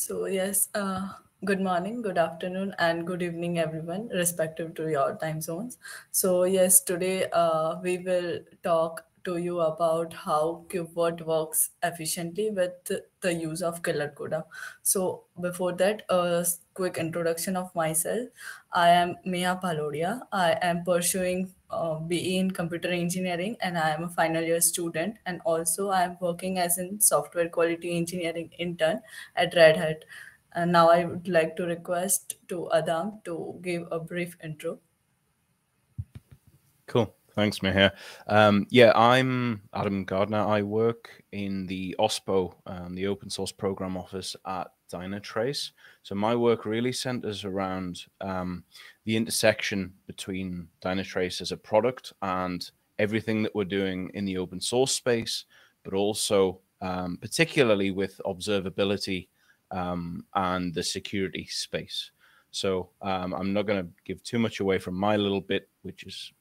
So yes, uh, good morning, good afternoon, and good evening, everyone, respective to your time zones. So yes, today uh, we will talk to you about how KubeVirt works efficiently with the use of Killercoda. So before that, a quick introduction of myself. I am Meha Bhalodiya. I am pursuing uh, BE in computer engineering and I am a final year student and also I am working as in software quality engineering intern at Red Hat. And now I would like to request to Adam to give a brief intro. Cool. Thanks, Meha. Um, yeah, I'm Adam Gardner. I work in the OSPO, um, the Open Source Program Office at Dynatrace. So my work really centers around um, the intersection between Dynatrace as a product and everything that we're doing in the open source space, but also um, particularly with observability um, and the security space. So um, I'm not going to give too much away from my little bit, which is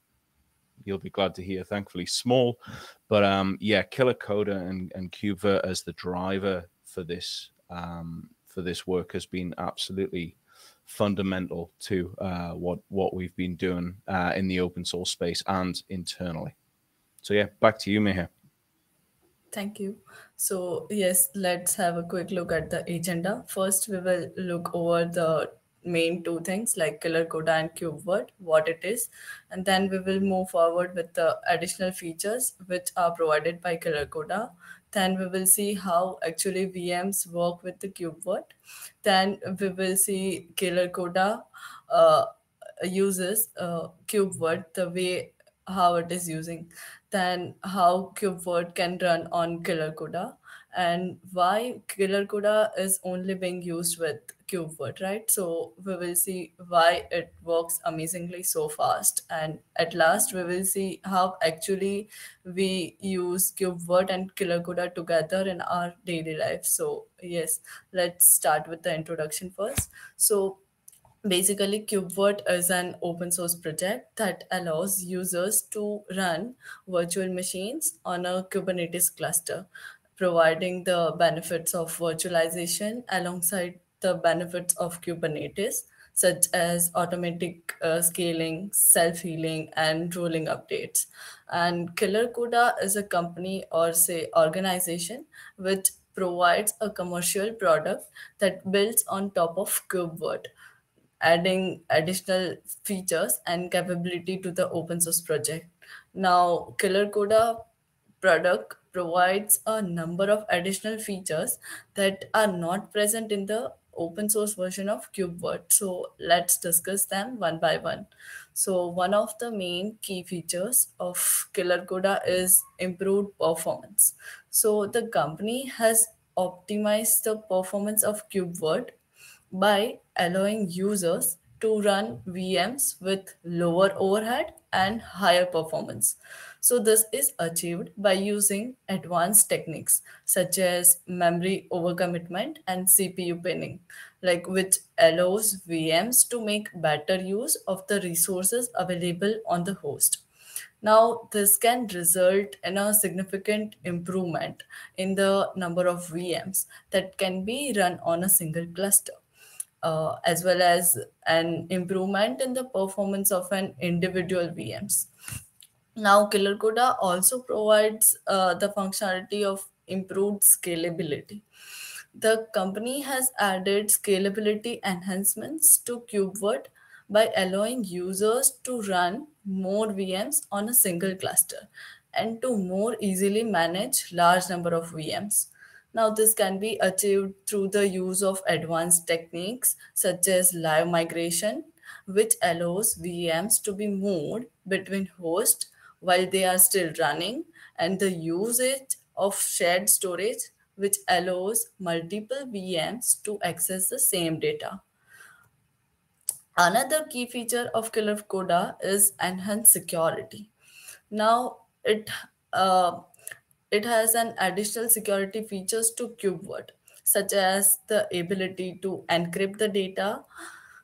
you'll be glad to hear, thankfully small. But um, yeah, Killercoda and, and KubeVirt as the driver for this um, for this work has been absolutely fundamental to uh, what what we've been doing uh, in the open source space and internally. So yeah, back to you, Meha. Thank you. So yes, let's have a quick look at the agenda. First, we will look over the main two things like Killercoda and KubeVirt what it is and then we will move forward with the additional features which are provided by Killercoda then we will see how actually vms work with the KubeVirt then we will see Killercoda uh, uses uh, KubeVirt the way how it is using. Then how KubeVirt can run on Killercoda. And why Killercoda is only being used with KubeVirt, right? So we will see why it works amazingly so fast. And at last, we will see how actually we use KubeVirt and Killer together in our daily life. So yes, let's start with the introduction first. So basically KubeVirt is an open source project that allows users to run virtual machines on a Kubernetes cluster providing the benefits of virtualization alongside the benefits of Kubernetes, such as automatic uh, scaling, self-healing, and rolling updates. And Killercoda is a company or say organization which provides a commercial product that builds on top of KubeVirt, adding additional features and capability to the open source project. Now, Killercoda product provides a number of additional features that are not present in the open source version of KubeVirt. So let's discuss them one by one. So one of the main key features of Killercoda is improved performance. So the company has optimized the performance of KubeVirt by allowing users to run VMs with lower overhead and higher performance. So this is achieved by using advanced techniques such as memory overcommitment and CPU pinning, like which allows VMs to make better use of the resources available on the host. Now, this can result in a significant improvement in the number of VMs that can be run on a single cluster. Uh, as well as an improvement in the performance of an individual VMs. Now, Killercoda also provides uh, the functionality of improved scalability. The company has added scalability enhancements to KubeVirt by allowing users to run more VMs on a single cluster and to more easily manage large number of VMs. Now, this can be achieved through the use of advanced techniques such as live migration, which allows VMs to be moved between hosts while they are still running and the usage of shared storage which allows multiple VMs to access the same data. Another key feature of Killercoda is enhanced security. Now it uh, it has an additional security features to KubeVirt, such as the ability to encrypt the data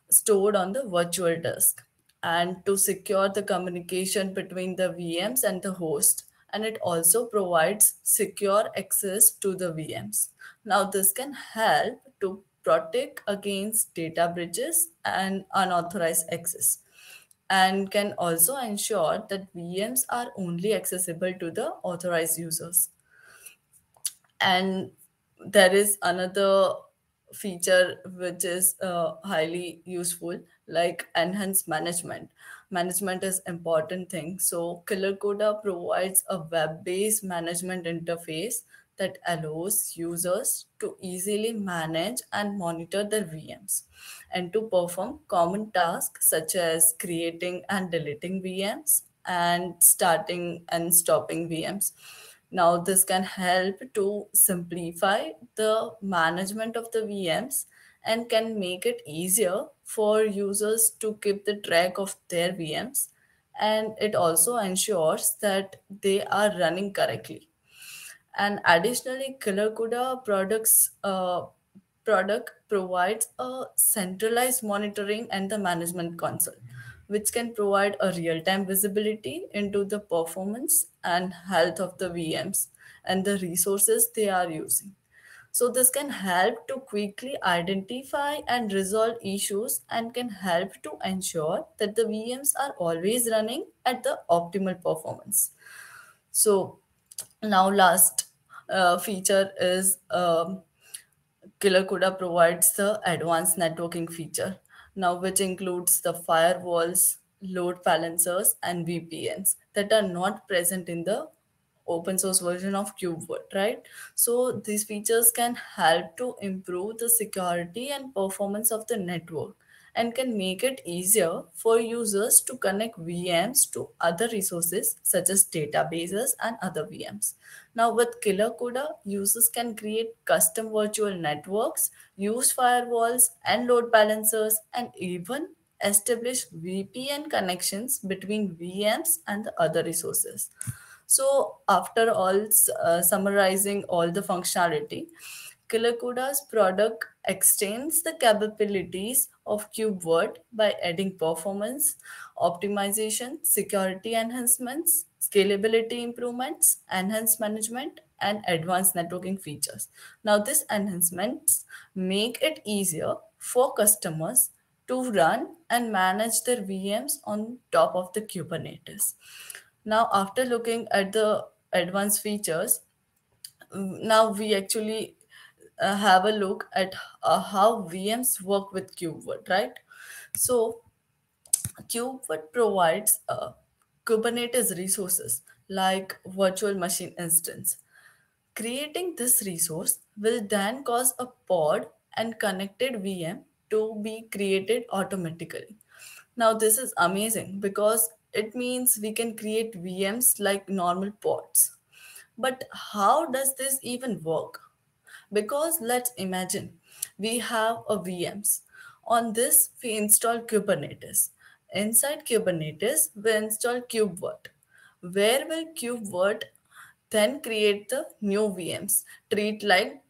stored on the virtual disk and to secure the communication between the VMs and the host. And it also provides secure access to the VMs. Now, this can help to protect against data breaches and unauthorized access and can also ensure that VMs are only accessible to the authorized users. And there is another feature which is uh, highly useful like enhanced management. Management is important thing. So Killercoda provides a web-based management interface that allows users to easily manage and monitor their vms and to perform common tasks such as creating and deleting vms and starting and stopping vms now, this can help to simplify the management of the VMs and can make it easier for users to keep the track of their VMs. And it also ensures that they are running correctly. And additionally, Killercoda products uh, product provides a centralized monitoring and the management console, which can provide a real-time visibility into the performance and health of the VMs and the resources they are using. So this can help to quickly identify and resolve issues and can help to ensure that the VMs are always running at the optimal performance. So now last uh, feature is um, Killercoda provides the advanced networking feature, now which includes the firewalls, load balancers, and VPNs that are not present in the open source version of KubeVirt, right? So these features can help to improve the security and performance of the network and can make it easier for users to connect VMs to other resources such as databases and other VMs. Now, with Killercoda, users can create custom virtual networks, use firewalls and load balancers, and even establish VPN connections between VMs and the other resources. So, after all, uh, summarizing all the functionality, Killercoda's product extends the capabilities of KubeVirt by adding performance, optimization, security enhancements, scalability improvements, enhanced management, and advanced networking features. Now, these enhancements make it easier for customers to run and manage their VMs on top of the Kubernetes. Now, after looking at the advanced features, now we actually uh, have a look at uh, how VMs work with KubeVirt, right? So, KubeVirt provides uh, Kubernetes resources like virtual machine instance. Creating this resource will then cause a pod and connected VM to be created automatically. Now, this is amazing because it means we can create VMs like normal pods. But how does this even work? Because let's imagine we have a VMs. On this, we install Kubernetes. Inside Kubernetes, we install KubeVirt. Where will KubeVirt then create the new VMs, treat like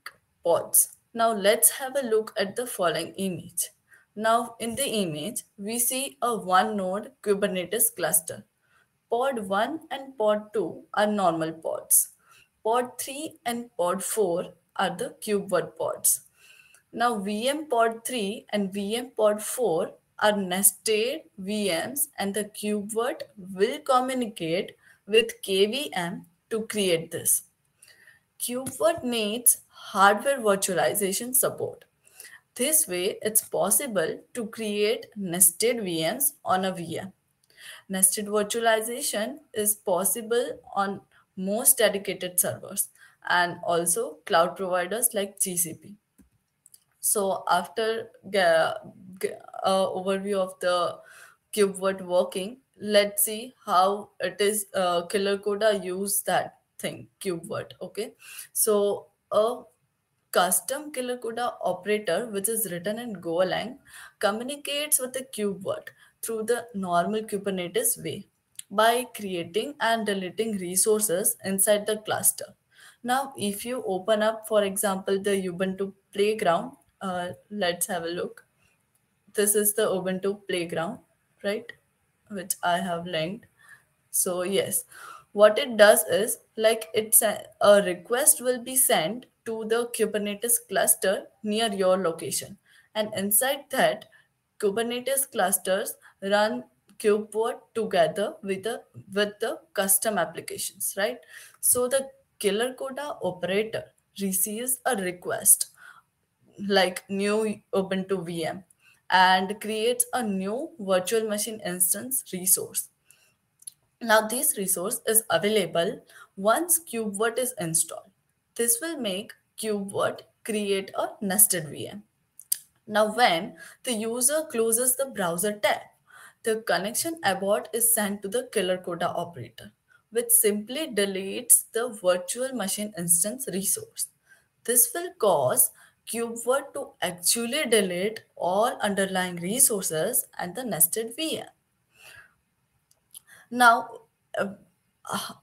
pods? Now let's have a look at the following image. Now in the image, we see a one node Kubernetes cluster. Pod 1 and Pod 2 are normal pods. Pod 3 and Pod 4 are the KubeVirt pods. Now VM Pod 3 and VM Pod 4 are nested VMs and the KubeVirt will communicate with KVM to create this. KubeVirt needs hardware virtualization support. This way, it's possible to create nested VMs on a VM. Nested virtualization is possible on most dedicated servers and also cloud providers like GCP. So after uh, overview of the KubeVirt working, let's see how it is uh, Killercoda use that thing KubeVirt. Okay, so a custom Killercoda operator, which is written in Golang, communicates with the KubeVirt through the normal Kubernetes way by creating and deleting resources inside the cluster. Now, if you open up, for example, the Ubuntu playground, uh, let's have a look. This is the Ubuntu playground, right? Which I have linked. So yes, what it does is like it's a, a request will be sent to the Kubernetes cluster near your location. And inside that, Kubernetes clusters run KubeVirt together with the with the custom applications, right? So the Killercoda operator receives a request like new Ubuntu VM and creates a new virtual machine instance resource. Now this resource is available once KubeVirt is installed. This will make KubeVirt create a nested VM. Now when the user closes the browser tab, the connection abort is sent to the Killercoda operator, which simply deletes the virtual machine instance resource. This will cause KubeVirt to actually delete all underlying resources and the nested VM. Now, uh,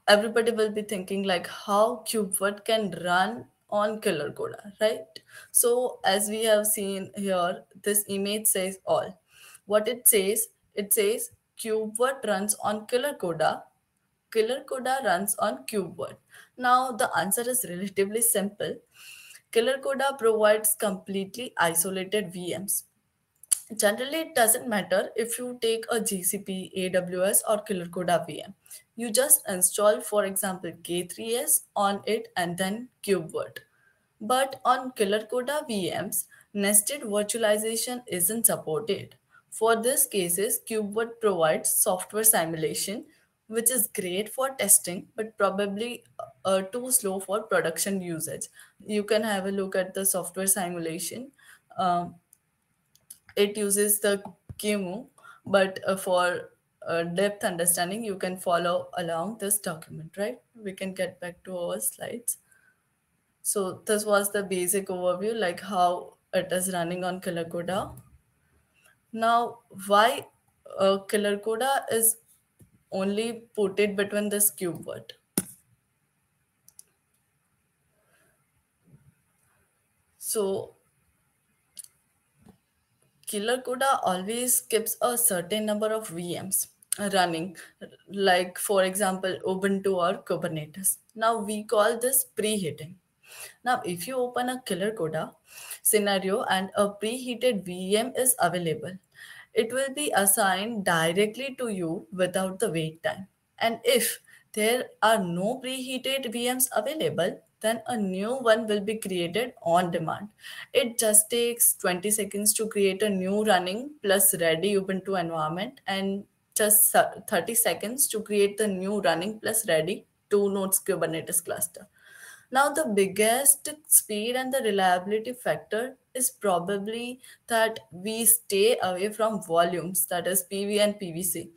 everybody will be thinking like how KubeVirt can run on Killercoda, right? So as we have seen here, this image says all. What it says, it says KubeVirt runs on Killercoda, Killercoda runs on KubeVirt. Now the answer is relatively simple. Killercoda provides completely isolated VMs. Generally, it doesn't matter if you take a GCP, AWS, or Killercoda VM. You just install, for example, K3s on it and then KubeVirt. But on Killercoda VMs, nested virtualization isn't supported. For these cases, KubeVirt provides software simulation, which is great for testing, but probably uh, too slow for production usage. You can have a look at the software simulation. Um, it uses the QEMU, but uh, for uh, depth understanding, you can follow along this document, right? We can get back to our slides. So this was the basic overview, like how it is running on Killercoda. Now, why uh, Killercoda is only put it between this KubeVirt? So Killercoda always keeps a certain number of VMs running, like for example, Ubuntu or Kubernetes. Now we call this preheating. Now, if you open a Killercoda scenario and a preheated VM is available, it will be assigned directly to you without the wait time. And if there are no preheated VMs available, then a new one will be created on demand. It just takes 20 seconds to create a new running plus ready Ubuntu environment and just 30 seconds to create the new running plus ready two nodes Kubernetes cluster. Now, the biggest speed and the reliability factor is probably that we stay away from volumes, that is PV and PVC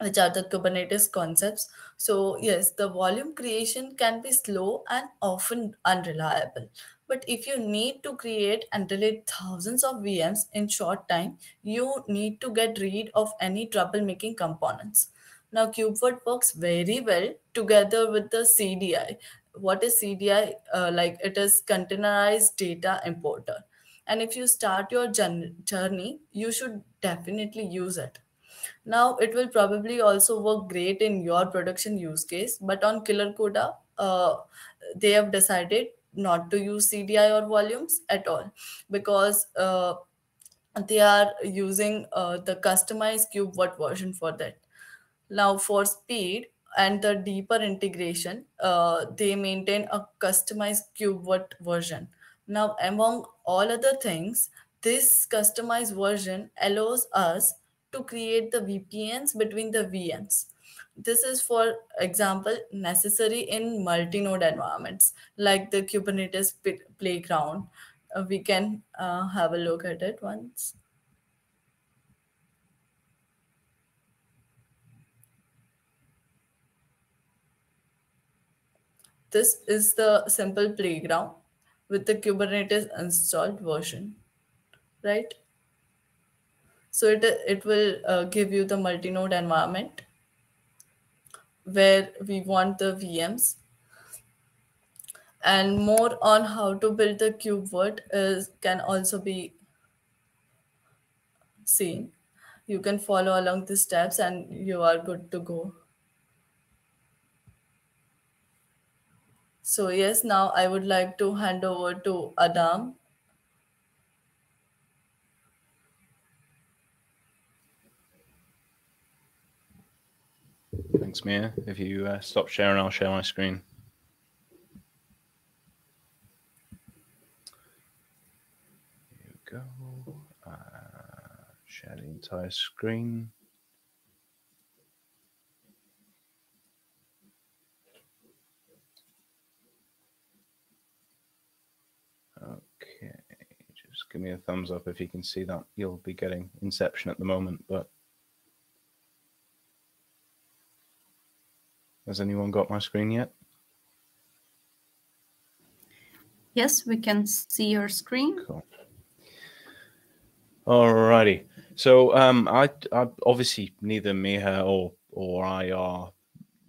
which are the Kubernetes concepts. So, yes, the volume creation can be slow and often unreliable. But if you need to create and delete thousands of VMs in short time, you need to get rid of any troublemaking components. Now, KubeVirt works very well together with the CDI. What is CDI? Uh, like it is containerized data importer. And if you start your journey, you should definitely use it. Now it will probably also work great in your production use case, but on Killercoda, uh, they have decided not to use CDI or volumes at all because uh, they are using uh, the customized KubeVirt version for that. Now for speed and the deeper integration, uh, they maintain a customized KubeVirt version. Now among all other things, this customized version allows us to create the VPNs between the VMs. This is, for example, necessary in multi-node environments like the Kubernetes playground. Uh, we can uh, have a look at it once. This is the simple playground with the Kubernetes installed version, right? So it, it will uh, give you the multi-node environment where we want the VMs. And more on how to build the KubeVirt is can also be seen. You can follow along the steps and you are good to go. So yes, now I would like to hand over to Adam. Thanks, Meha. If you uh, stop sharing, I'll share my screen. Here we go. Uh, share the entire screen. Okay, just give me a thumbs up if you can see that. You'll be getting Inception at the moment, but has anyone got my screen yet? Yes, we can see your screen. Cool. Alrighty. So um, I, I obviously neither Meha or or I are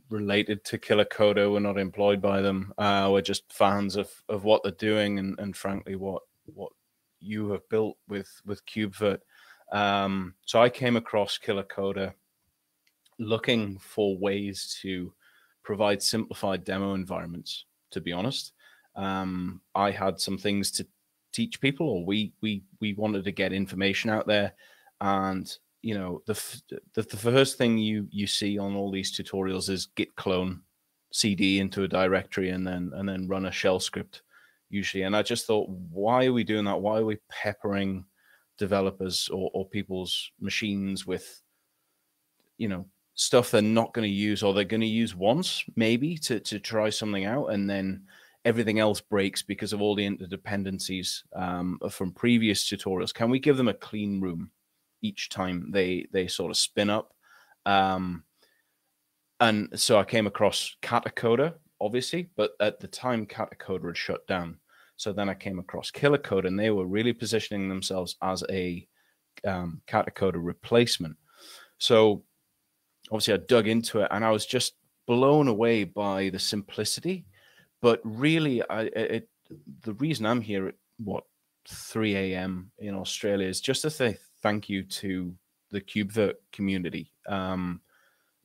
related to Killercoda. We're not employed by them. Uh, we're just fans of of what they're doing and, and frankly what what you have built with with KubeVirt. Um, so I came across Killercoda looking for ways to provide simplified demo environments. To be honest, um, I had some things to teach people, or we we we wanted to get information out there, and you know the the, the first thing you you see on all these tutorials is git clone cd into a directory and then and then run a shell script usually. And i just thought why are we doing that? Why are we peppering developers or, or people's machines with you know stuff they're not going to use or they're going to use once maybe to to try something out and then everything else breaks because of all the interdependencies um, from previous tutorials? Can we give them a clean room each time they they sort of spin up. Um, and so I came across Katacoda, obviously, but at the time Katacoda had shut down. So then I came across Killercoda, and they were really positioning themselves as a um, replacement. So obviously I dug into it, and I was just blown away by the simplicity. But really, I it, the reason I'm here at what 3 a.m. in Australia is just to say thank you to the KubeVirt community. Um,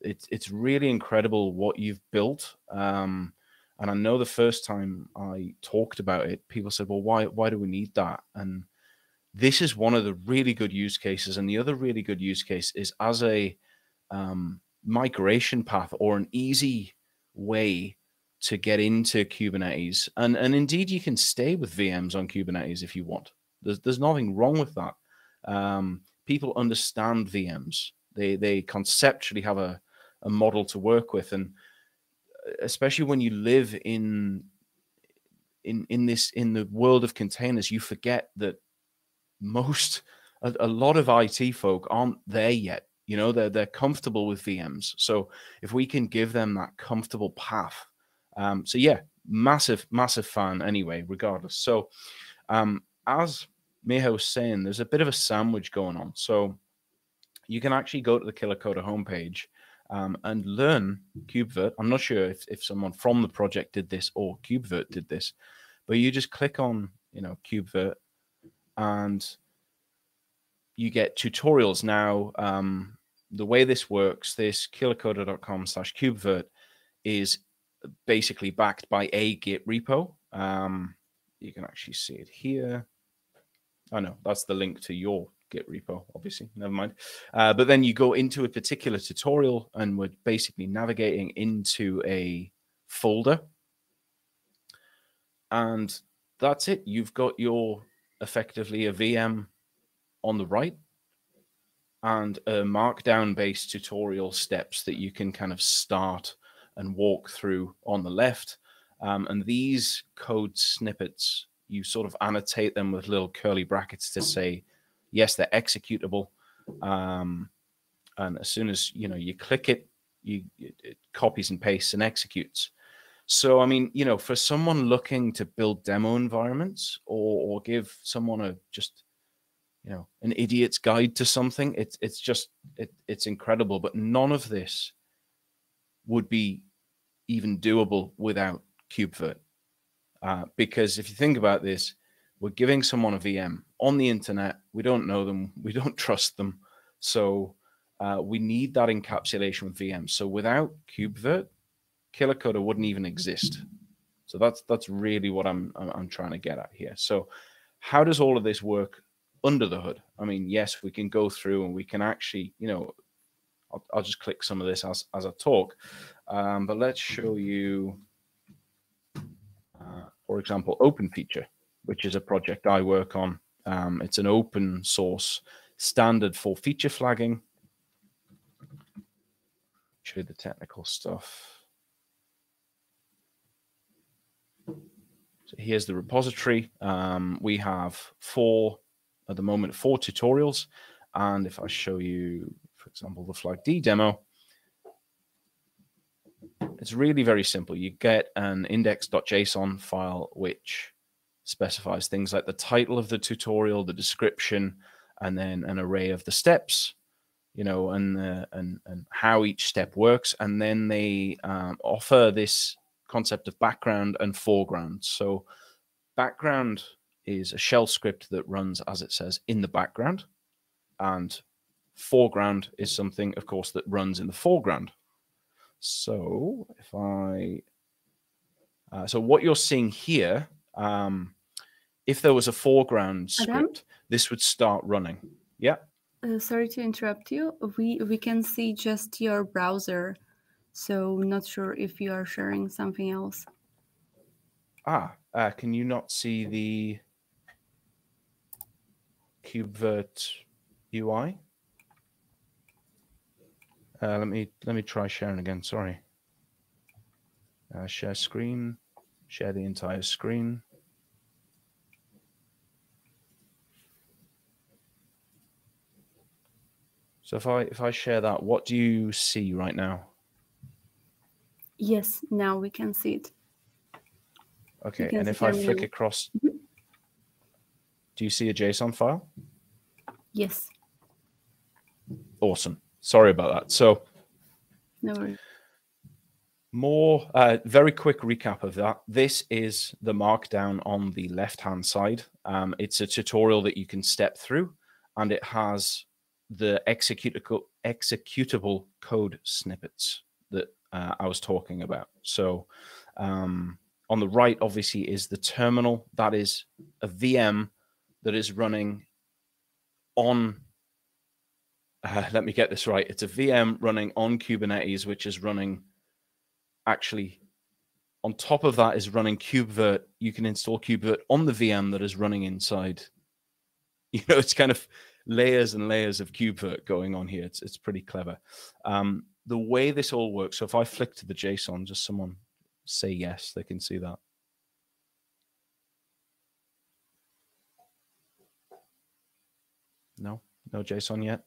it's it's really incredible what you've built. Um, and I know the first time I talked about it, people said, "Well, why why do we need that?" And this is one of the really good use cases. And the other really good use case is as a um, migration path or an easy way to get into Kubernetes. And and indeed, you can stay with VMs on Kubernetes if you want. There's there's nothing wrong with that um, people understand VMs. They they conceptually have a, a model to work with, and especially when you live in in in this in the world of containers, you forget that most a, a lot of IT folk aren't there yet. You know, they're they're comfortable with VMs. So if we can give them that comfortable path, um, so yeah, massive massive fan anyway. Regardless, so um, as Meha was saying, there's a bit of a sandwich going on. So you can actually go to the Killer homepage um, and learn KubeVirt. I'm not sure if, if someone from the project did this or KubeVirt did this, but you just click on, you know, KubeVirt and you get tutorials now. Um, the way this works, this killercoda.com slash KubeVirt is basically backed by a Git repo. Um, you can actually see it here. I know that's the link to your Git repo, obviously. Never mind. Uh, but then you go into a particular tutorial, and we're basically navigating into a folder, and that's it. You've got your effectively a VM on the right and a markdown based tutorial steps that you can kind of start and walk through on the left. Um, and these code snippets you sort of annotate them with little curly brackets to say, yes, they're executable. Um, and as soon as you know you click it, you it copies and pastes and executes. So I mean, you know, for someone looking to build demo environments or or give someone a just you know an idiot's guide to something, it's it's just it, it's incredible. But none of this would be even doable without KubeVirt. Uh, because if you think about this, we're giving someone a VM on the internet. We don't know them. We don't trust them. So uh, we need that encapsulation with VMs. So without KubeVirt, Killercoda wouldn't even exist. So that's that's really what I'm I'm, I'm trying to get at here. So how does all of this work under the hood? I mean, yes, we can go through and we can actually, you know, I'll, I'll just click some of this as as I talk, um, but let's show you, uh, for example, OpenFeature, which is a project I work on. Um, it's an open source standard for feature flagging. Show the technical stuff. So here's the repository. Um, we have four, at the moment, four tutorials. And if I show you, for example, the flagd demo, it's really very simple. You get an index.json file which specifies things like the title of the tutorial, the description, and then an array of the steps, you know, and and and how each step works. And then they um, offer this concept of background and foreground. So background is a shell script that runs, as it says, in the background. And foreground is something, of course, that runs in the foreground. So if I, uh, so what you're seeing here, um, if there was a foreground Adam? script, this would start running. Yeah. Uh, sorry to interrupt you. We we can see just your browser, so not sure if you are sharing something else. Ah, uh, can you not see the KubeVirt UI? Uh, let me let me try sharing again. Sorry. Uh, share screen. Share the entire screen. So if I if I share that, what do you see right now? Yes, now we can see it. Okay, and if I flick across, Mhm. do you see a JSON file? Yes, Awesome. Sorry about that. So no worries. More, uh, very quick recap of that. This is the markdown on the left-hand side. Um, it's a tutorial that you can step through, and it has the executable executable code snippets that uh, I was talking about. So um, on the right, obviously, is the terminal. That is a VM that is running on uh, let me get this right. It's a VM running on Kubernetes, which is running actually on top of that is running KubeVirt. You can install KubeVirt on the VM that is running inside. You know, it's kind of layers and layers of KubeVirt going on here. It's it's pretty clever. Um, the way this all works. So if I flick to the JSON, just someone say yes, they can see that. No, no JSON yet.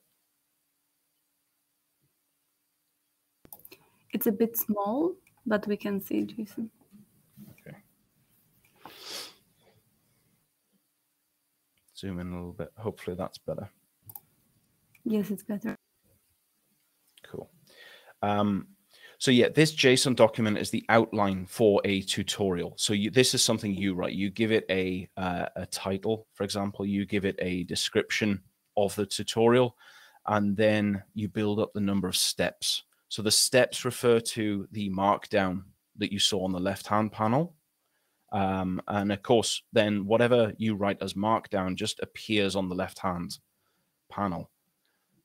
It's a bit small, but we can see JSON. Okay. Zoom in a little bit. Hopefully that's better. Yes, it's better. Cool. Um, so yeah, this JSON document is the outline for a tutorial. So you, this is something you write. You give it a uh, a title, for example. You give it a description of the tutorial, and then you build up the number of steps. So the steps refer to the markdown that you saw on the left-hand panel. Um, and of course, then whatever you write as markdown just appears on the left-hand panel.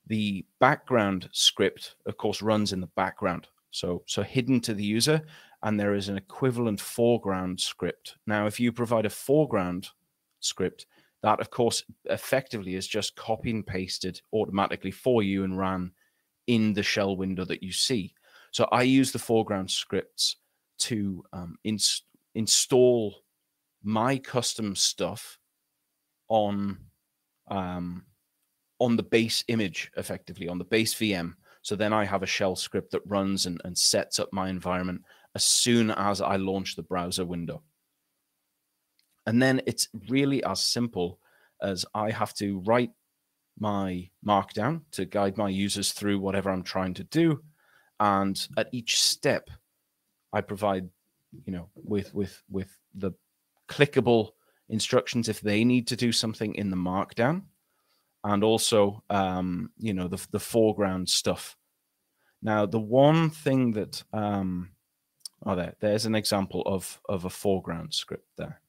The background script, of course, runs in the background. So, so hidden to the user, and there is an equivalent foreground script. Now, if you provide a foreground script, that of course effectively is just copied and pasted automatically for you and ran in the shell window that you see. So I use the foreground scripts to um, ins- install my custom stuff on um, on the base image, effectively on the base VM. So then I have a shell script that runs and, and sets up my environment as soon as I launch the browser window. And then it's really as simple as I have to write my markdown to guide my users through whatever I'm trying to do. And at each step, I provide, you know, with with with the clickable instructions if they need to do something in the markdown, and also, um, you know, the the foreground stuff. Now, the one thing that um, Oh, there. There's an example of of a foreground script there,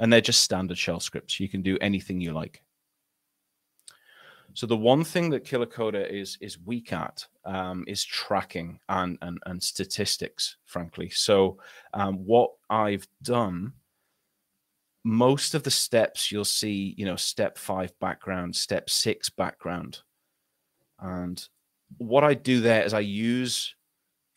and they're just standard shell scripts. You can do anything you like. So the one thing that Killercoda is is weak at um, is tracking and, and and statistics, frankly. So um, what I've done, most of the steps you'll see, you know, step five background, step six background, and what I do there is I use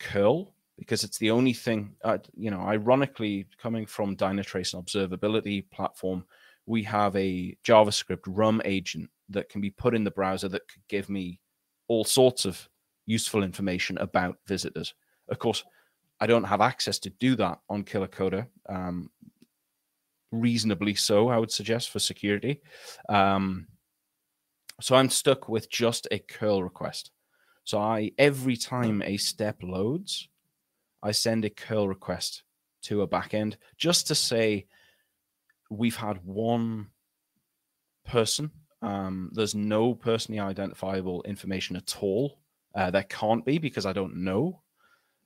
curl because it's the only thing, uh, you know, ironically, coming from Dynatrace and observability platform, we have a JavaScript RUM agent that can be put in the browser that could give me all sorts of useful information about visitors. Of course, I don't have access to do that on Killercoda. Um, reasonably so, I would suggest, for security. Um, so I'm stuck with just a curl request. So I every time a step loads, I send a curl request to a backend just to say we've had one person um, there's no personally identifiable information at all. Uh, there can't be because I don't know.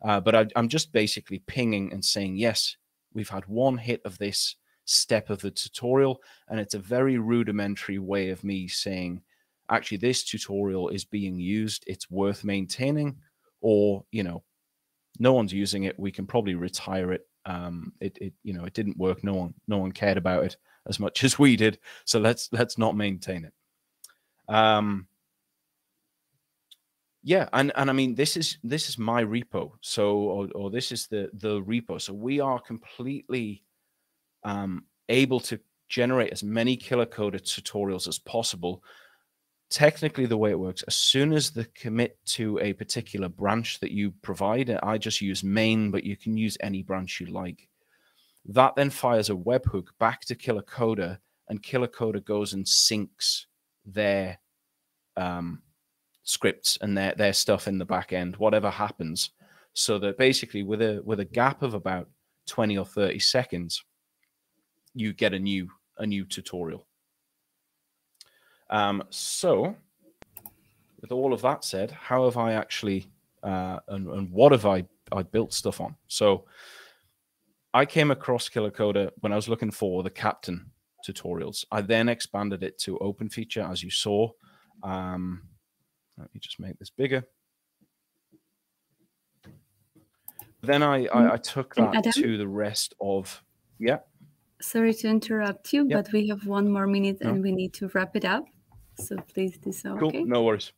Uh, but I, I'm just basically pinging and saying, yes, we've had one hit of this step of the tutorial. And it's a very rudimentary way of me saying, actually, this tutorial is being used. It's worth maintaining. Or, you know, no one's using it. We can probably retire it. Um, it, it, you know, it didn't work. No one, no one cared about it as much as we did. So let's let's not maintain it. Um, yeah, and and I mean this is this is my repo. So or, or this is the the repo. So we are completely um, able to generate as many killer coded tutorials as possible. Technically, the way it works, as soon as the commit to a particular branch that you provide, I just use main, but you can use any branch you like. That then fires a webhook back to Killercoda, and Killercoda goes and syncs their um, scripts and their their stuff in the back end, whatever happens, so that basically with a with a gap of about twenty or thirty seconds, you get a new a new tutorial. Um, so, with all of that said, how have I actually uh, and, and what have I I built stuff on? So I came across Killercoda when I was looking for the Keptn tutorials. I then expanded it to OpenFeature, as you saw. Um, let me just make this bigger. Then I, I, I took that Adam, to the rest of, yeah. Sorry to interrupt you, but we have one more minute and we need to wrap it up. So please do so. Cool, okay? no worries.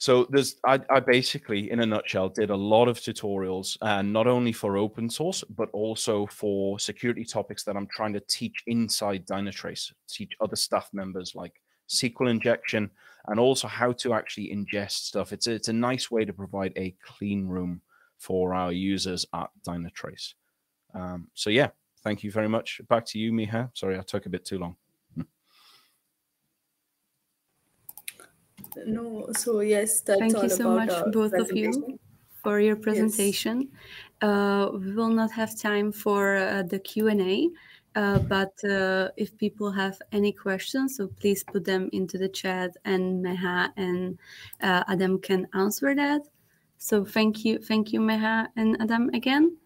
So there's, I, I, basically, in a nutshell, did a lot of tutorials, and uh, not only for open source, but also for security topics that I'm trying to teach inside Dynatrace, teach other staff members like SQL injection, and also how to actually ingest stuff. It's a, it's a nice way to provide a clean room for our users at Dynatrace. Um, so yeah, thank you very much. Back to you, Meha. Sorry, I took a bit too long. No, so yes, that's Thank all you so about much, both of you, for your Yes. presentation. Uh, we will not have time for uh, the Q&A, uh, but uh, if people have any questions, so please put them into the chat and Meha and uh, Adam can answer that. So thank you, thank you, Meha and Adam again.